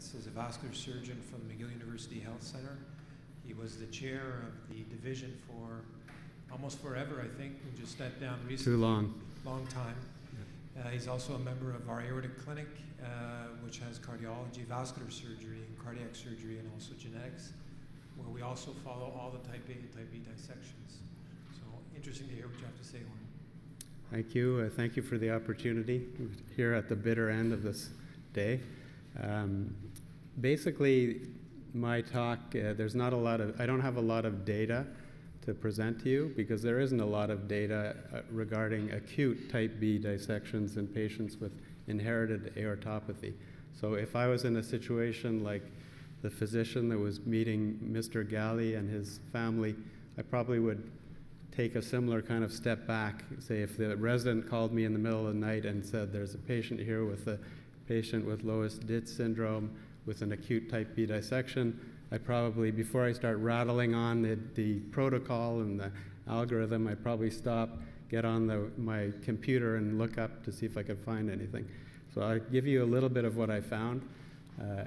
Pence is a vascular surgeon from McGill University Health Center. He was the chair of the division for almost forever, I think. He just stepped down recently. Too long. Long time. Uh, he's also a member of our aortic clinic, uh, which has cardiology, vascular surgery, and cardiac surgery, and also genetics, where we also follow all the type A and type B dissections. So interesting to hear what you have to say, Juan. Thank you. Uh, thank you for the opportunity here at the bitter end of this day. Um, basically, my talk, uh, there's not a lot of, I don't have a lot of data to present to you because there isn't a lot of data uh, regarding acute type B dissections in patients with inherited aortopathy. So if I was in a situation like the physician that was meeting Mr. Galley and his family, I probably would take a similar kind of step back. Say, if the resident called me in the middle of the night and said, There's a patient here with a patient with Loeys-Dietz syndrome with an acute type B dissection, I probably, before I start rattling on the, the protocol and the algorithm, I probably stop, get on the, my computer and look up to see if I could find anything. So I'll give you a little bit of what I found, uh,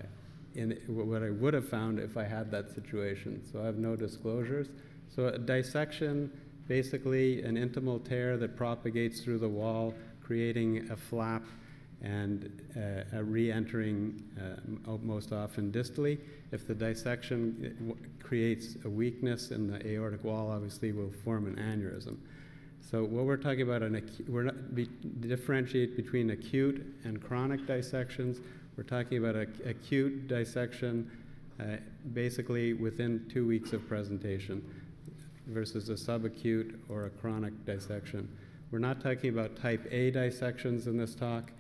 in what I would have found if I had that situation. So I have no disclosures. So a dissection basically an intimal tear that propagates through the wall, creating a flap and uh, a re-entering uh, most often distally. If the dissection uh, creates a weakness in the aortic wall, obviously will form an aneurysm. So what we're talking about, an we're not be, differentiate between acute and chronic dissections. We're talking about an acute dissection uh, basically within two weeks of presentation versus a subacute or a chronic dissection. We're not talking about type A dissections in this talk.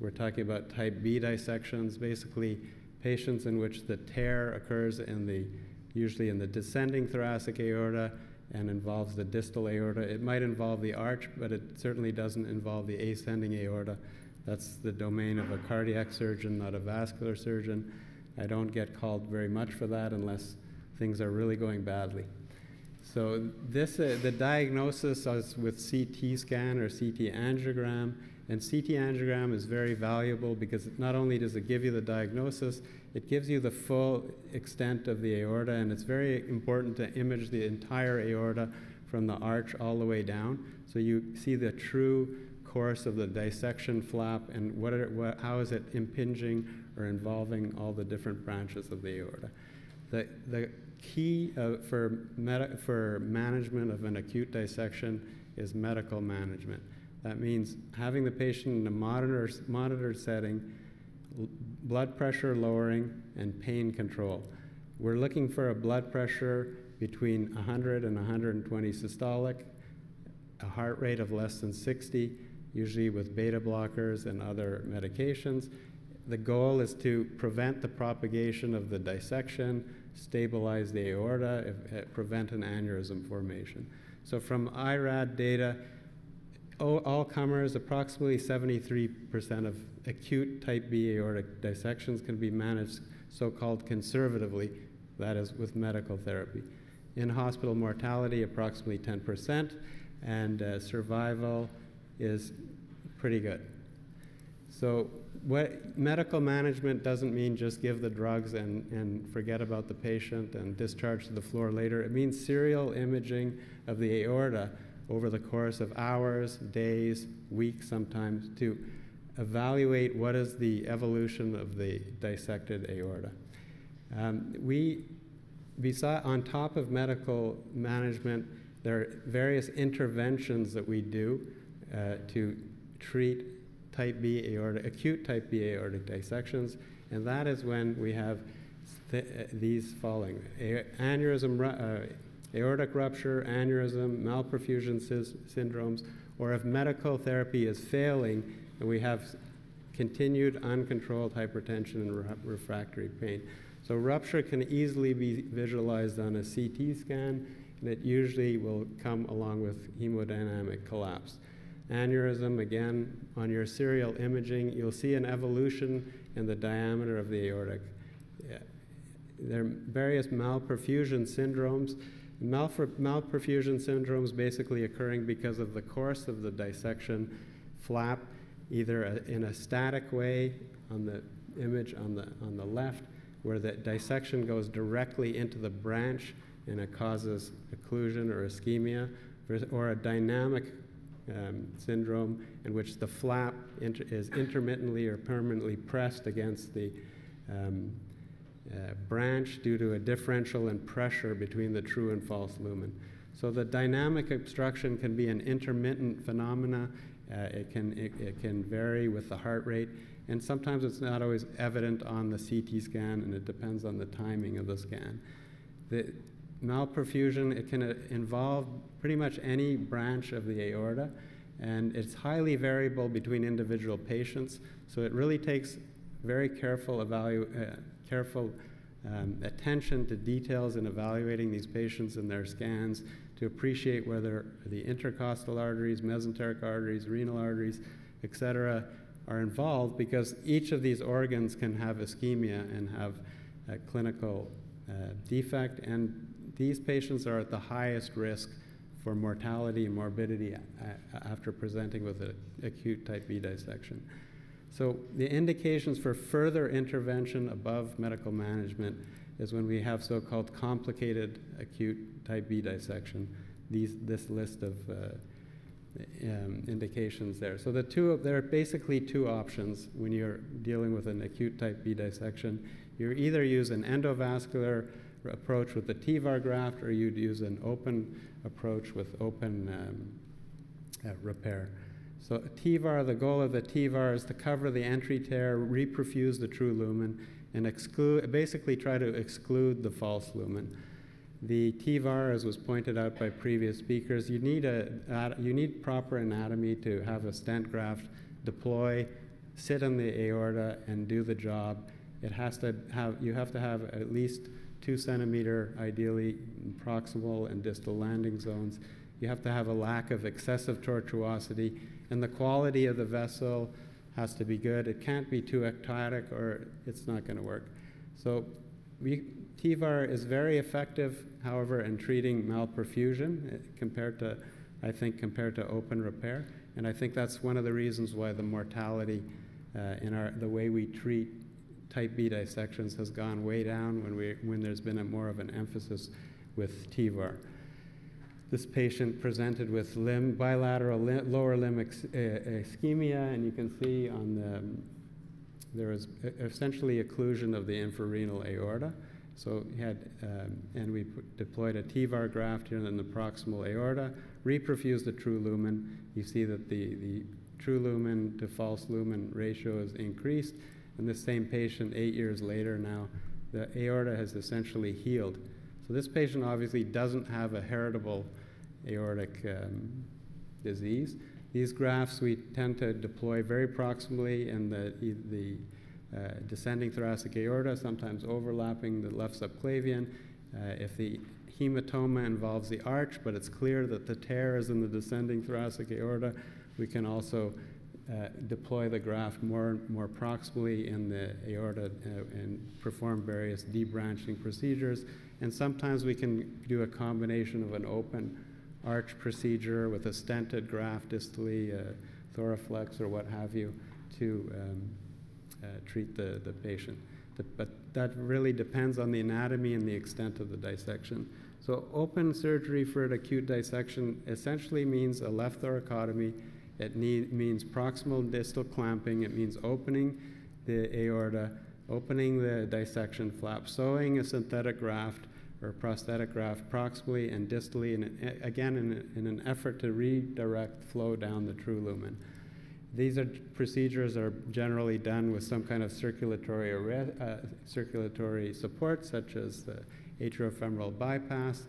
We're talking about type B dissections, basically patients in which the tear occurs in the usually in the descending thoracic aorta and involves the distal aorta. It might involve the arch, but it certainly doesn't involve the ascending aorta. That's the domain of a cardiac surgeon, not a vascular surgeon. I don't get called very much for that unless things are really going badly. So this, uh, the diagnosis is with CT scan or CT angiogram, and CT angiogram is very valuable because not only does it give you the diagnosis, it gives you the full extent of the aorta, and it's very important to image the entire aorta from the arch all the way down, so you see the true course of the dissection flap and what, are, what how is it impinging or involving all the different branches of the aorta. The, the key uh, for, for management of an acute dissection is medical management. That means having the patient in a monitor, monitored setting, blood pressure lowering, and pain control. We're looking for a blood pressure between 100 and 120 systolic, a heart rate of less than 60, usually with beta blockers and other medications. The goal is to prevent the propagation of the dissection, stabilize the aorta, prevent an aneurysm formation. So from IRAD data, all comers, approximately 73% of acute type B aortic dissections can be managed so-called conservatively, that is with medical therapy. In hospital mortality, approximately 10%, and uh, survival is pretty good. So what, medical management doesn't mean just give the drugs and, and forget about the patient and discharge to the floor later. It means serial imaging of the aorta over the course of hours, days, weeks sometimes to evaluate what is the evolution of the dissected aorta. Um, we, beside, on top of medical management, there are various interventions that we do uh, to treat type B aortic, acute type B aortic dissections, and that is when we have th uh, these following aneurysm, uh, aortic rupture, aneurysm, malperfusion syndromes, or if medical therapy is failing and we have continued uncontrolled hypertension and re refractory pain. So rupture can easily be visualized on a CT scan, and it usually will come along with hemodynamic collapse aneurysm, again, on your serial imaging, you'll see an evolution in the diameter of the aortic. There are various malperfusion syndromes. Malperfusion syndromes basically occurring because of the course of the dissection flap, either a, in a static way on the image on the, on the left, where the dissection goes directly into the branch and it causes occlusion or ischemia, or a dynamic um, syndrome in which the flap inter is intermittently or permanently pressed against the um, uh, branch due to a differential in pressure between the true and false lumen. So the dynamic obstruction can be an intermittent phenomena. Uh, it, can, it, it, can vary with the heart rate, and sometimes it's not always evident on the CT scan, and it depends on the timing of the scan. The malperfusion, it can uh, involve pretty much any branch of the aorta, and it's highly variable between individual patients, so it really takes very careful, evaluation. uh, careful um, attention to details in evaluating these patients and their scans to appreciate whether the intercostal arteries, mesenteric arteries, renal arteries, etc., are involved because each of these organs can have ischemia and have a clinical uh, defect, and these patients are at the highest risk for mortality and morbidity after presenting with an acute type B dissection. So the indications for further intervention above medical management is when we have so-called complicated acute type B dissection. These, this list of uh, um, indications there. So the two, there are basically two options when you're dealing with an acute type B dissection. You either use an endovascular approach with the TEVAR graft, or you'd use an open approach with open um, uh, repair. So TEVAR, the goal of the TEVAR is to cover the entry tear, reperfuse the true lumen, and exclude, basically try to exclude the false lumen. The TEVAR, as was pointed out by previous speakers, you need, a, you need proper anatomy to have a stent graft deploy, sit in the aorta, and do the job. It has to have, you have to have at least two centimeter, ideally proximal and distal landing zones. You have to have a lack of excessive tortuosity, and the quality of the vessel has to be good. It can't be too ectatic or it's not going to work. So we, TEVAR is very effective, however, in treating malperfusion eh, compared to, I think, compared to open repair. And I think that's one of the reasons why the mortality uh, in our, the way we treat type B dissections has gone way down when, we, when there's been a more of an emphasis with TEVAR. This patient presented with limb, bilateral limb, lower limb ischemia, and you can see on the, there was essentially occlusion of the infrarenal aorta. So had, um, and we deployed a TEVAR graft here in the proximal aorta, reperfused the true lumen. You see that the, the true lumen to false lumen ratio is increased, and this same patient, eight years later now, the aorta has essentially healed. So this patient obviously doesn't have a heritable aortic um, disease. These grafts we tend to deploy very proximally in the, the uh, descending thoracic aorta, sometimes overlapping the left subclavian. Uh, if the hematoma involves the arch, but it's clear that the tear is in the descending thoracic aorta, we can also uh, deploy the graft more, more proximally in the aorta uh, and perform various debranching procedures. And sometimes we can do a combination of an open arch procedure with a stented graft distally, uh, Thoraflex or what have you, to um, uh, treat the, the patient. But that really depends on the anatomy and the extent of the dissection. So open surgery for an acute dissection essentially means a left thoracotomy it need, means proximal distal clamping. It means opening the aorta, opening the dissection flap, sewing a synthetic graft or prosthetic graft proximally and distally, and again, in, in, an effort to redirect flow down the true lumen. These are procedures are generally done with some kind of circulatory, uh, circulatory support, such as the atriofemoral bypass,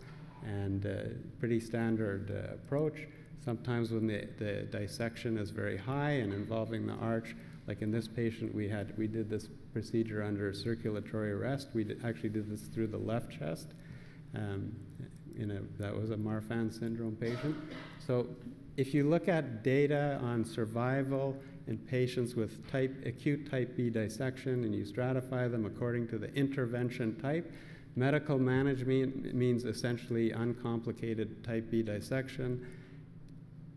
and uh, pretty standard uh, approach. Sometimes when the, the dissection is very high and involving the arch, like in this patient, we had we did this procedure under circulatory arrest. We did, actually did this through the left chest. Um, in a, that was a Marfan syndrome patient. So if you look at data on survival in patients with type, acute type B dissection and you stratify them according to the intervention type, medical management means essentially uncomplicated type B dissection.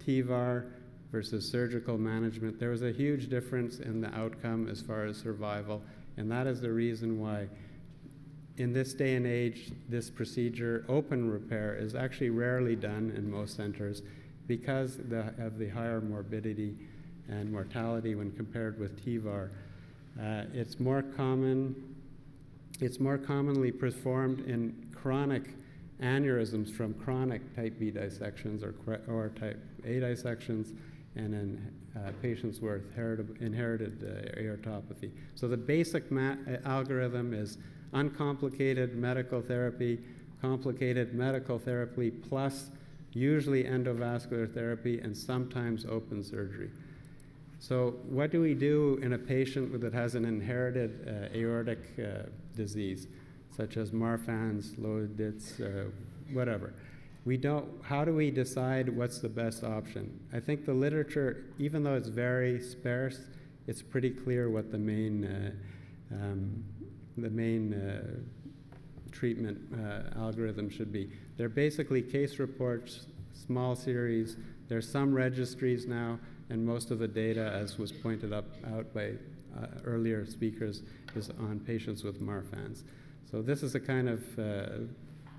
TEVAR versus surgical management, there was a huge difference in the outcome as far as survival. And that is the reason why, in this day and age, this procedure, open repair, is actually rarely done in most centers because the, of the higher morbidity and mortality when compared with TEVAR. Uh, it's more common. It's more commonly performed in chronic aneurysms from chronic type B dissections or, or type A dissections and in uh, patients with inherited uh, aortopathy. So the basic uh, algorithm is uncomplicated medical therapy, complicated medical therapy, plus usually endovascular therapy and sometimes open surgery. So what do we do in a patient that has an inherited uh, aortic uh, disease, such as Marfan's, Loeys-Dietz, uh, whatever? We don't, how do we decide what's the best option? I think the literature, even though it's very sparse, it's pretty clear what the main, uh, um, the main uh, treatment uh, algorithm should be. They're basically case reports, small series. There's some registries now, and most of the data, as was pointed up out by uh, earlier speakers, is on patients with Marfan's. So this is a kind of uh,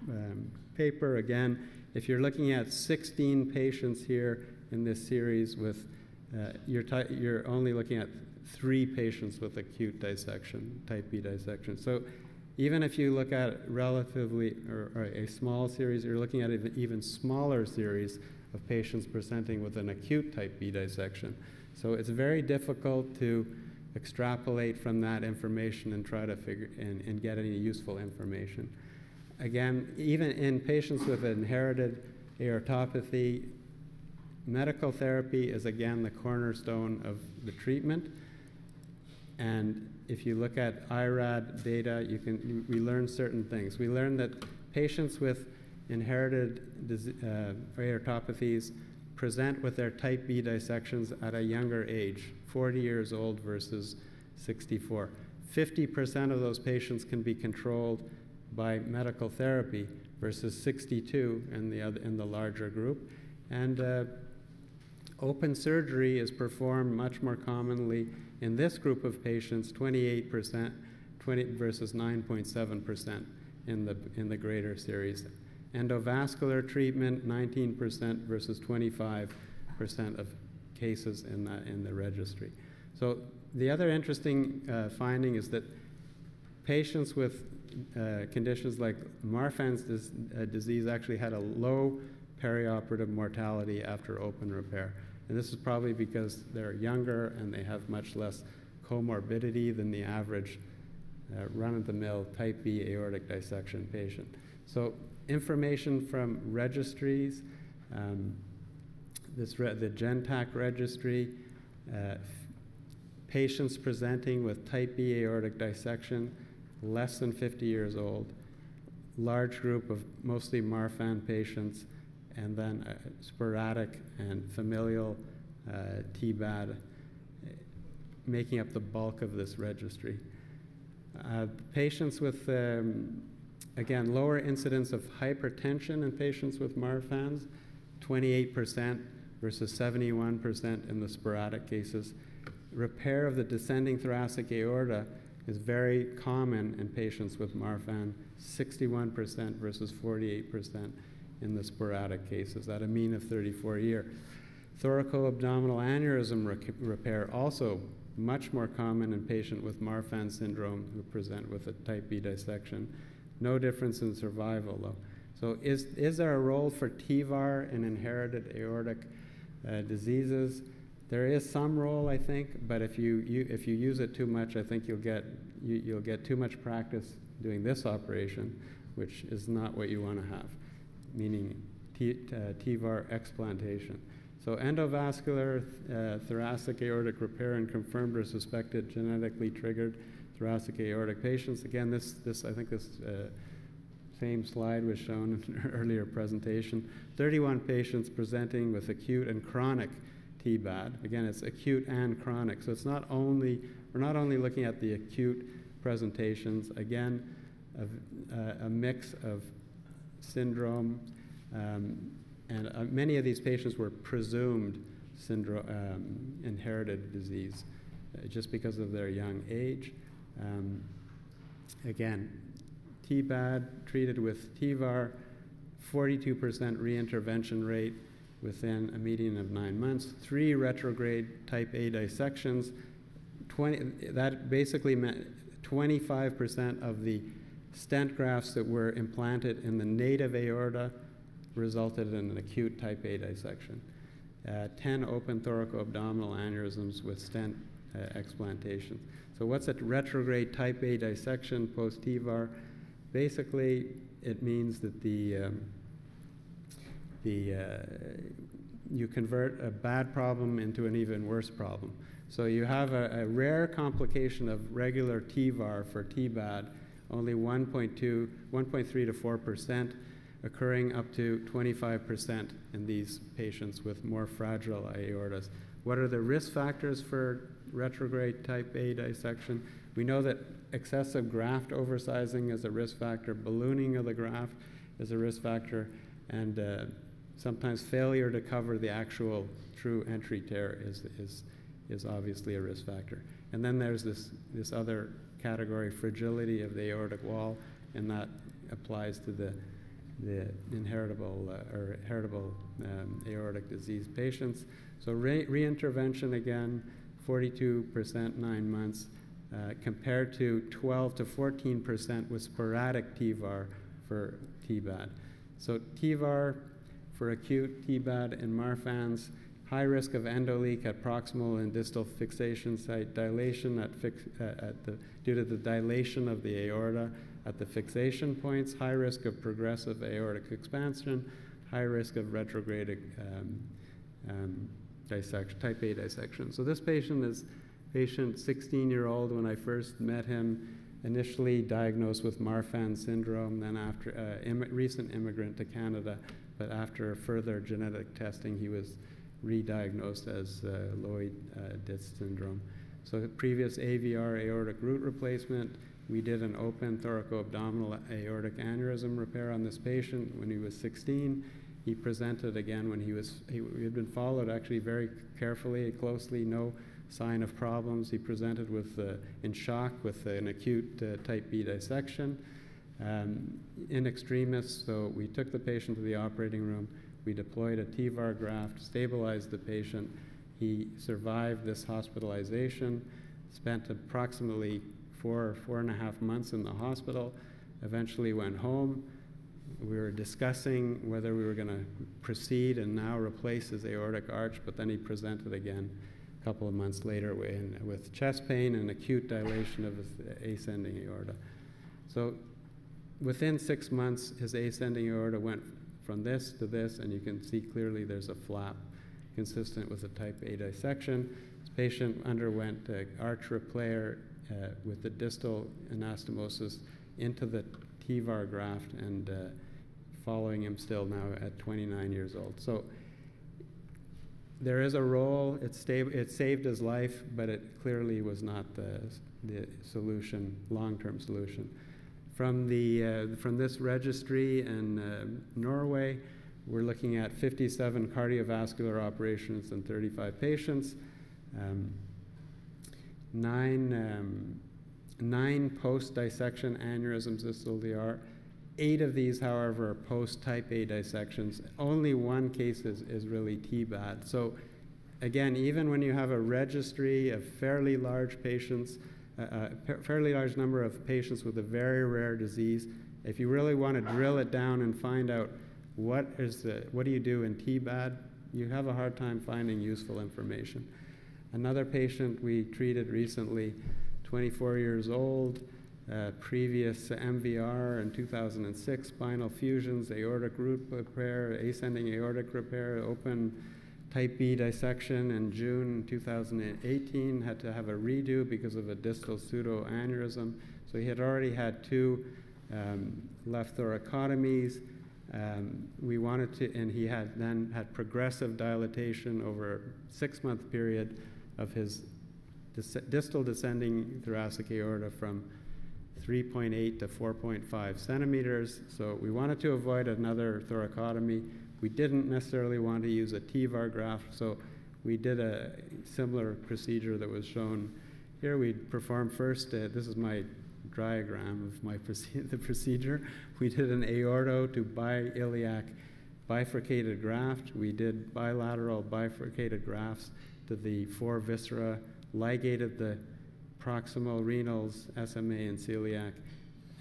um, paper. Again, if you're looking at 16 patients here in this series with, uh, you're, you're only looking at three patients with acute dissection, type B dissection. So even if you look at relatively, or, or a small series, you're looking at an even smaller series of patients presenting with an acute type B dissection. So it's very difficult to extrapolate from that information and try to figure and, and get any useful information. Again, even in patients with inherited aortopathy, medical therapy is again the cornerstone of the treatment. And if you look at IRAD data, you can, we learn certain things. We learn that patients with inherited uh, aortopathies present with their type B dissections at a younger age, 40 years old versus 64. 50% of those patients can be controlled by medical therapy versus 62 in the, other, in the larger group. And uh, open surgery is performed much more commonly in this group of patients, 28% 20 versus 9.7% in the, in the greater series. Endovascular treatment, 19% versus 25% of cases in the, in the registry. So the other interesting uh, finding is that patients with uh, conditions like Marfan's dis uh, disease actually had a low perioperative mortality after open repair. And this is probably because they're younger and they have much less comorbidity than the average uh, run-of-the-mill type B aortic dissection patient. So information from registries, um, this re the GENTAC registry, uh, patients presenting with type B aortic dissection, less than 50 years old, large group of mostly Marfan patients, and then sporadic and familial uh, TBAD making up the bulk of this registry. Uh, patients with, um, again, lower incidence of hypertension in patients with Marfan's, 28% versus 71% in the sporadic cases. Repair of the descending thoracic aorta is very common in patients with Marfan, 61% versus 48% in the sporadic cases at a mean of 34 year. Thoracoabdominal aneurysm repair also much more common in patient with Marfan syndrome who present with a type B dissection. No difference in survival though. So is, is there a role for TEVAR in inherited aortic uh, diseases? There is some role, I think, but if you, you, if you use it too much, I think you'll get, you, you'll get too much practice doing this operation, which is not what you want to have, meaning T, uh, TEVAR explantation. So endovascular uh, thoracic aortic repair in confirmed or suspected genetically triggered thoracic aortic patients. Again, this, this I think this uh, same slide was shown in an earlier presentation. 31 patients presenting with acute and chronic TBAD. Again, it's acute and chronic. So it's not only, we're not only looking at the acute presentations, again, a, uh, a mix of syndrome, um, and uh, many of these patients were presumed syndrome, um, inherited disease uh, just because of their young age. Um, again, TBAD treated with TEVAR, 42% reintervention rate within a median of nine months, three retrograde type A dissections. 20, that basically meant 25% of the stent grafts that were implanted in the native aorta resulted in an acute type A dissection. Uh, 10 open thoracoabdominal aneurysms with stent uh, explantation. So, what's a retrograde type A dissection post TEVAR? Basically, it means that the um, the uh, you convert a bad problem into an even worse problem. So you have a, a rare complication of regular TEVAR for TBAD, only 1.2, 1.3 to 4 percent, occurring up to 25 percent in these patients with more fragile aortas. What are the risk factors for retrograde type A dissection? We know that excessive graft oversizing is a risk factor, ballooning of the graft is a risk factor, and uh, sometimes failure to cover the actual true entry tear is, is, is obviously a risk factor. And then there's this, this other category, fragility of the aortic wall, and that applies to the, the inheritable uh, or heritable um, aortic disease patients. So re- reintervention again, 42% nine months, uh, compared to 12 to 14% with sporadic TEVAR for TBAD. So TEVAR for acute TBAD and Marfan's, high risk of endoleak at proximal and distal fixation site, dilation at, fix, uh, at the, due to the dilation of the aorta at the fixation points, high risk of progressive aortic expansion, high risk of retrograde um, um, dissection, type A dissection. So this patient is patient 16 year old when I first met him, initially diagnosed with Marfan syndrome, then after uh, Im- recent immigrant to Canada, but after further genetic testing, he was re-diagnosed as uh, Lloyd uh, syndrome. So previous AVR aortic root replacement, we did an open thoracoabdominal aortic aneurysm repair on this patient when he was 16. He presented again when he was, he, he had been followed actually very carefully, closely, no sign of problems. He presented with, uh, in shock with an acute uh, type B dissection um, in extremis. So we took the patient to the operating room. We deployed a TEVAR graft, stabilized the patient. He survived this hospitalization, spent approximately four, or four and a half months in the hospital, eventually went home. We were discussing whether we were going to proceed and now replace his aortic arch, but then he presented again a couple of months later with chest pain and acute dilation of his ascending aorta. So within six months, his ascending aorta went from this to this, and you can see clearly there's a flap consistent with a type A dissection. This patient underwent uh, arch repair uh, with the distal anastomosis into the TEVAR graft and uh, following him still now at 29 years old. So there is a role, it, it saved his life, but it clearly was not the, the solution, long term solution. From, the, uh, from this registry in uh, Norway, we're looking at 57 cardiovascular operations and 35 patients, um, nine, um, nine post dissection aneurysms distal DR. Eight of these, however, are post type A dissections. Only one case is, is really TBAD. So, again, even when you have a registry of fairly large patients, a, fairly large number of patients with a very rare disease. If you really want to drill it down and find out what is the, what do you do in TBAD, you have a hard time finding useful information. Another patient we treated recently, 24 years old, uh, previous MVR in 2006, spinal fusions, aortic root repair, ascending aortic repair, open type B dissection in June 2018, had to have a redo because of a distal pseudoaneurysm. So he had already had two um, left thoracotomies. Um, we wanted to, and he had then had progressive dilatation over a six month period of his dis- distal descending thoracic aorta from 3.8 to 4.5 centimeters. So we wanted to avoid another thoracotomy. We didn't necessarily want to use a TEVAR graft, so we did a similar procedure that was shown here we perform first, uh, this is my diagram of my proce- the procedure. We did an aorto to biiliac bifurcated graft. We did bilateral bifurcated grafts to the four viscera, ligated the proximal renals, SMA, and celiac,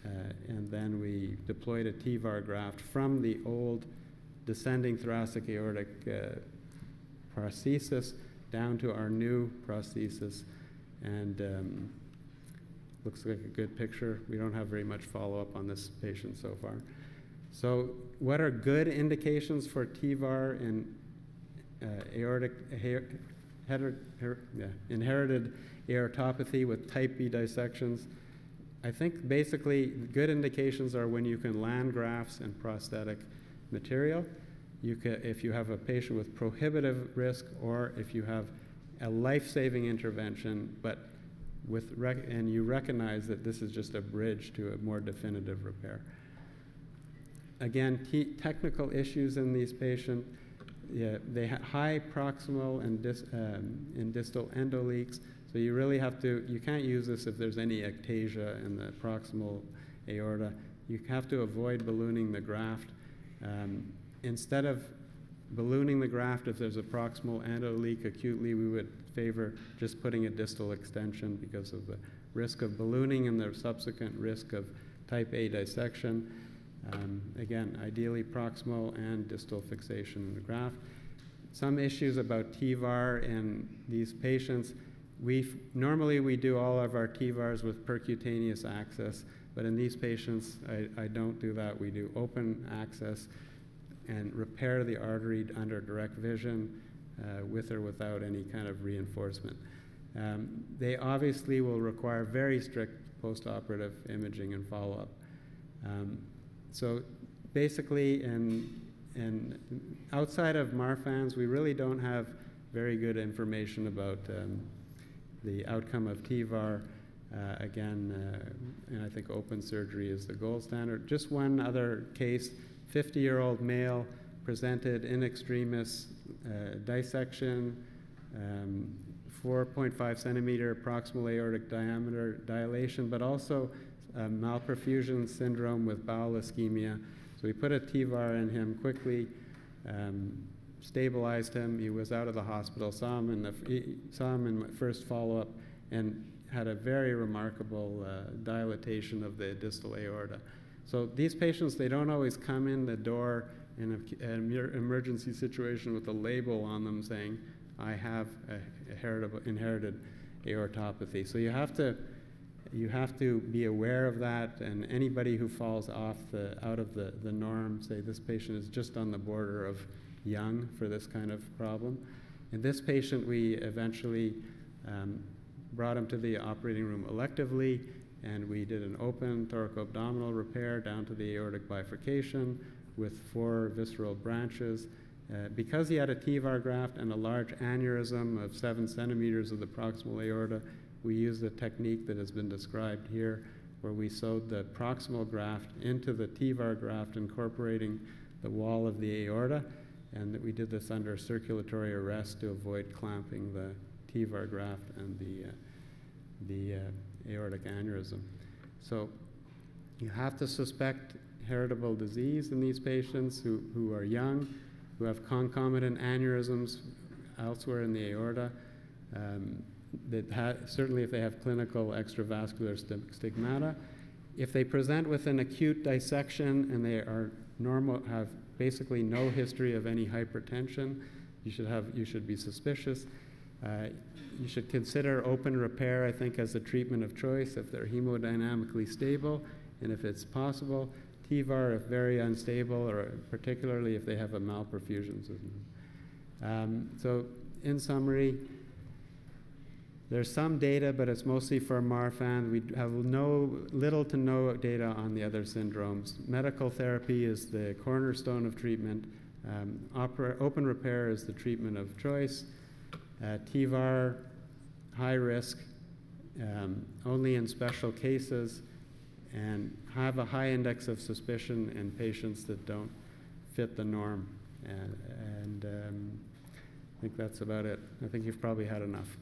uh, and then we deployed a TEVAR graft from the old descending thoracic aortic uh, prosthesis down to our new prosthesis, and um, looks like a good picture. We don't have very much follow-up on this patient so far. So, what are good indications for TEVAR in uh, aortic yeah, inherited aortopathy with type B dissections? I think basically good indications are when you can land grafts and prosthetic material. You can, if you have a patient with prohibitive risk or if you have a life-saving intervention, but with and you recognize that this is just a bridge to a more definitive repair. Again, technical issues in these patients. Yeah, they have high proximal and, dis- um, and distal endoleaks, so you really have to, you can't use this if there's any ectasia in the proximal aorta. You have to avoid ballooning the graft. Um, instead of ballooning the graft, if there's a proximal endoleak acutely, we would favor just putting a distal extension because of the risk of ballooning and the subsequent risk of type A dissection. Um, again, ideally proximal and distal fixation in the graft. Some issues about TEVAR in these patients. We normally we do all of our TEVARs with percutaneous access, but in these patients, I, I don't do that. We do open access and repair the artery under direct vision uh, with or without any kind of reinforcement. Um, they obviously will require very strict postoperative imaging and follow-up. Um, so basically, in, in outside of Marfan's, we really don't have very good information about um, the outcome of TEVAR. Uh, again, uh, and I think open surgery is the gold standard. Just one other case 50 year old male presented in extremis uh, dissection, um, 4.5 centimeter proximal aortic diameter dilation, but also uh, malperfusion syndrome with bowel ischemia. So we put a TEVAR in him quickly, um, stabilized him. He was out of the hospital. Saw him in the saw him in first follow-up, and had a very remarkable uh, dilatation of the distal aorta. So these patients, they don't always come in the door in an emergency situation with a label on them saying, I have a inherited aortopathy. So you have to you have to be aware of that and anybody who falls off the out of the, the norm, say this patient is just on the border of young for this kind of problem. In this patient, we eventually um, brought him to the operating room electively and we did an open thoracoabdominal repair down to the aortic bifurcation with four visceral branches. Uh, because he had a TEVAR graft and a large aneurysm of seven centimeters of the proximal aorta, we used a technique that has been described here, where we sewed the proximal graft into the TEVAR graft, incorporating the wall of the aorta, and that we did this under circulatory arrest to avoid clamping the TEVAR graft and the, uh, the uh, aortic aneurysm. So you have to suspect heritable disease in these patients who, who are young, who have concomitant aneurysms elsewhere in the aorta. Um, that ha- certainly, if they have clinical extravascular st- stigmata, if they present with an acute dissection and they are normal, have basically no history of any hypertension, you should have you should be suspicious. Uh, you should consider open repair, I think, as a treatment of choice if they're hemodynamically stable and if it's possible. TEVAR if very unstable, or particularly if they have a malperfusion system. Um, so, in summary, there's some data, but it's mostly for Marfan. We have no, little to no data on the other syndromes. Medical therapy is the cornerstone of treatment. Um, open repair is the treatment of choice. Uh, TEVAR, high risk, um, only in special cases and have a high index of suspicion in patients that don't fit the norm. And, and um, I think that's about it. I think you've probably had enough.